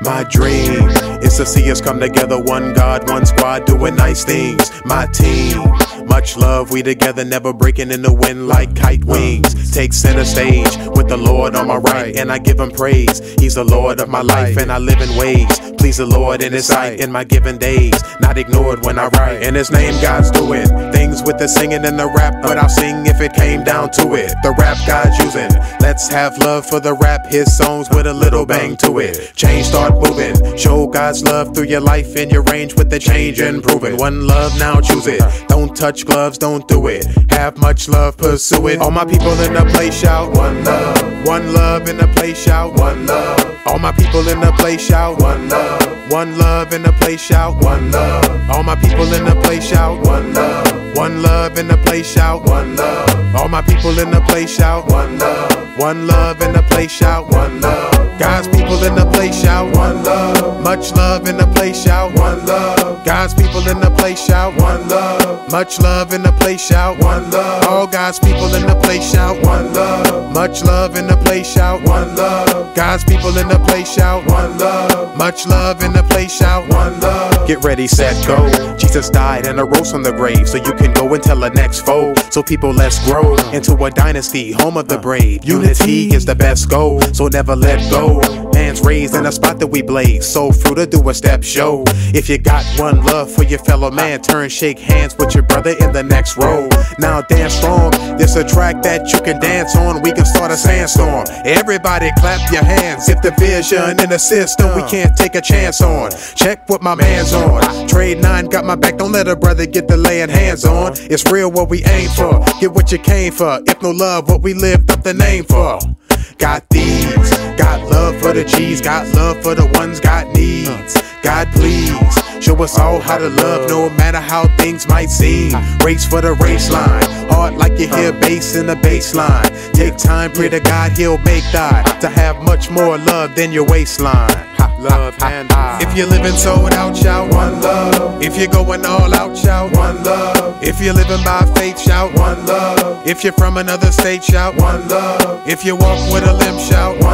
My dream is to see us come together, one God, one squad, doing nice things. My team, much love, we together, never breaking in the wind like kite wings. Take center stage with the Lord on my right, and I give him praise. He's the Lord of my life, and I live in ways. Please the Lord in his sight in my given days, not ignored when I write. In his name, God's doing things with the singing and the rap, but I'll sing if it came down to it. The rap God's using. Let's have love for the rap, his songs with a little bang to it. Change start moving. Show God's love through your life and your range with the change improving. One love, now choose it. Don't touch gloves, don't do it. Have much love, pursue it. All my people in the place shout one love. One love in the place shout one love. All my people in the place shout one love. One love in the place shout one love. All my people in the place shout one love. One love in the place shout my people in the place shout one love. One love in the place shout one love. God's people in the place shout one love. Much love in the place shout one love. God's people in the place shout one love. Much love in the place shout one love. All God's people in the place shout one love. Much love in the place shout one love. God's people in the place shout one love. Much love in the place shout one love. Get ready, set, go. Jesus died and arose from the grave, so you can go and tell the next foe. So people, let's grow into a dynasty, home of the brave. Unity is the best goal, so never let go. Hands raised in a spot that we blaze. So fruit to do a step show. If you got one love for your fellow man, turn shake hands with your brother in the next row. Now dance strong. This a track that you can dance on. We can start a sandstorm. Everybody clap your hands. If the vision in the system we can't take a chance on. Check what my man's on. Trade nine got my back. Don't let a brother get the laying hands on. It's real what we aim for. Get what you came for. If no love, what we lived up the name for. Got these, love for the G's, got love for the ones got needs. God please, show us all how to love no matter how things might seem. Race for the race line, hard like you hear bass in the bass line. Take time, pray to God he'll make die to have much more love than your waistline. Love and I. If you're living sold out, shout one love. If you're going all out, shout one love. If you're living by faith, shout one love. If you're from another state, shout one love. If you walk with a limp, shout one